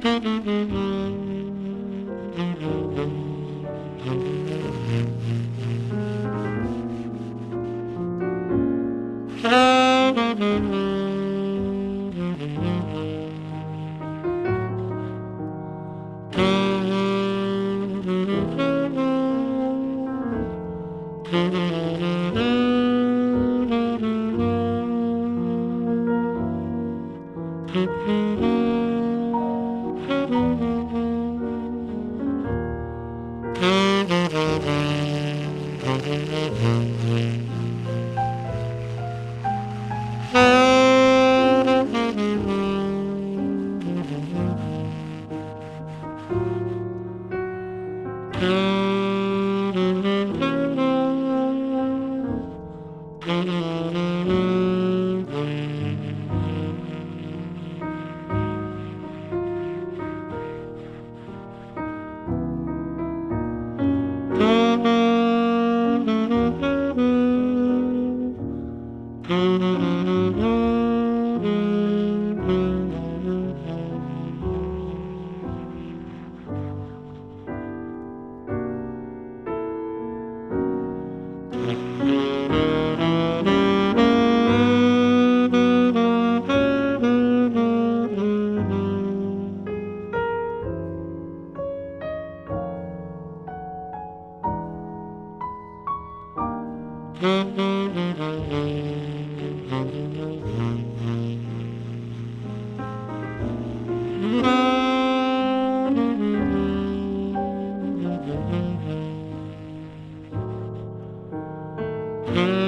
Mm-hmm. Mm. Mm-hmm.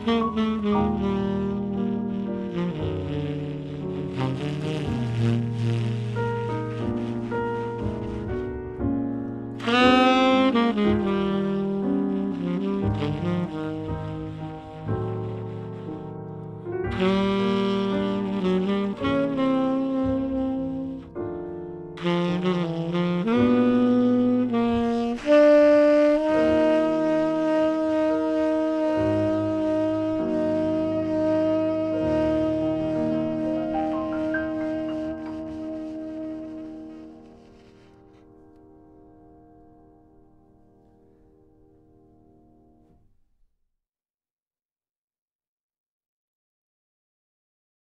Mm-hmm.